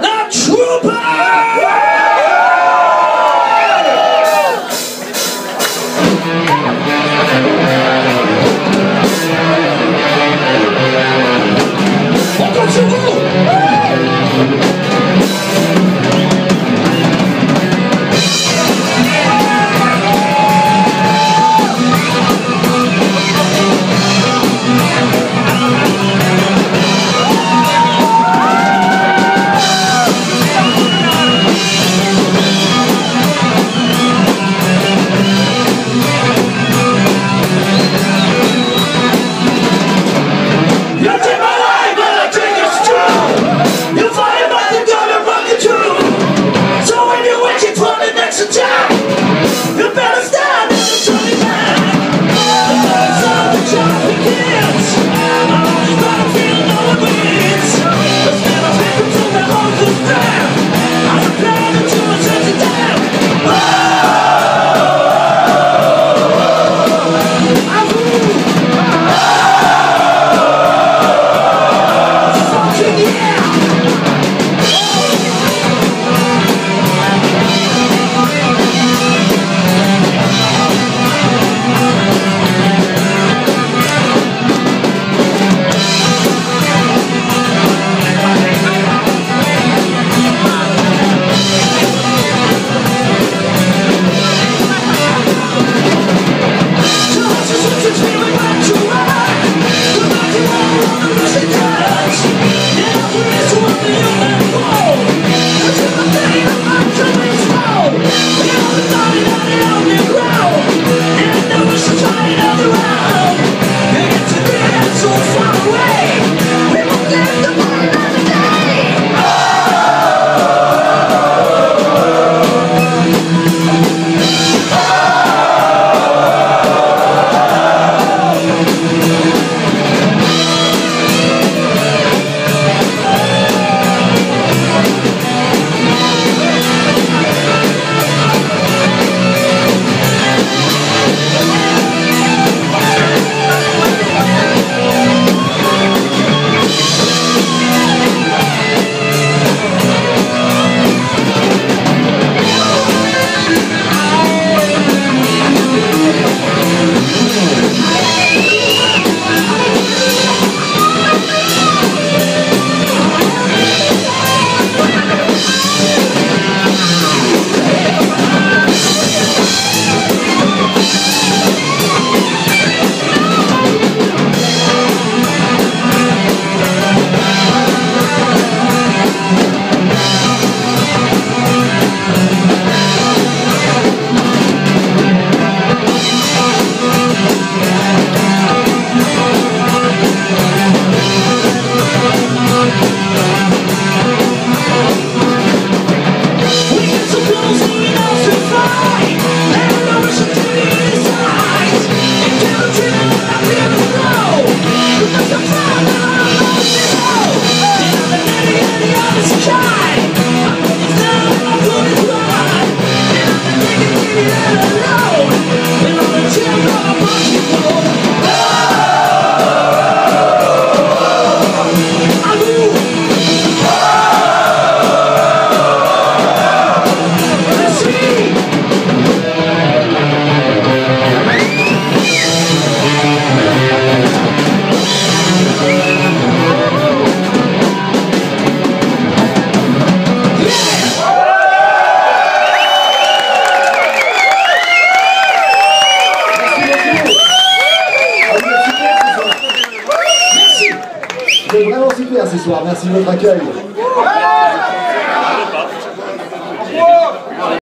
The trooper! shine! C'est vraiment super ce soir. Merci de votre accueil.